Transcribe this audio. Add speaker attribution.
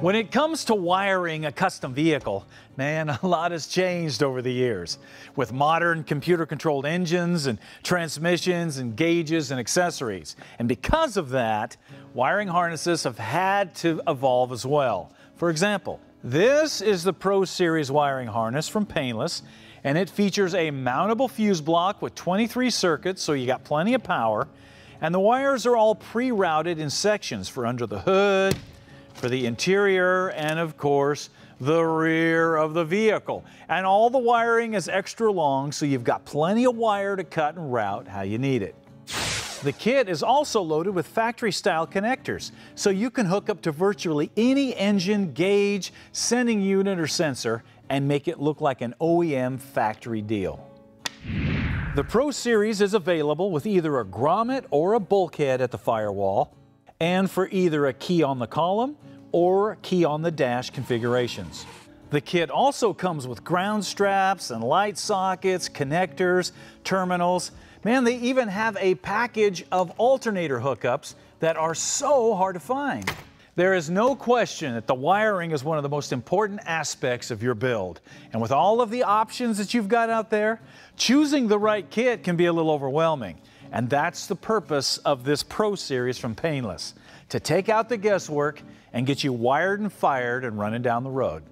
Speaker 1: When it comes to wiring a custom vehicle, man, a lot has changed over the years. With modern computer controlled engines and transmissions and gauges and accessories. And because of that, wiring harnesses have had to evolve as well. For example, this is the Pro Series wiring harness from Painless, and it features a mountable fuse block with 23 circuits, so you got plenty of power. And the wires are all pre-routed in sections for under the hood, for the interior and of course the rear of the vehicle. And all the wiring is extra long so you've got plenty of wire to cut and route how you need it. The kit is also loaded with factory style connectors so you can hook up to virtually any engine, gauge, sending unit or sensor and make it look like an OEM factory deal. The Pro Series is available with either a grommet or a bulkhead at the firewall and for either a key on the column or key on the dash configurations. The kit also comes with ground straps and light sockets, connectors, terminals. Man, they even have a package of alternator hookups that are so hard to find. There is no question that the wiring is one of the most important aspects of your build. And with all of the options that you've got out there, choosing the right kit can be a little overwhelming. And that's the purpose of this Pro Series from Painless, to take out the guesswork and get you wired and fired and running down the road.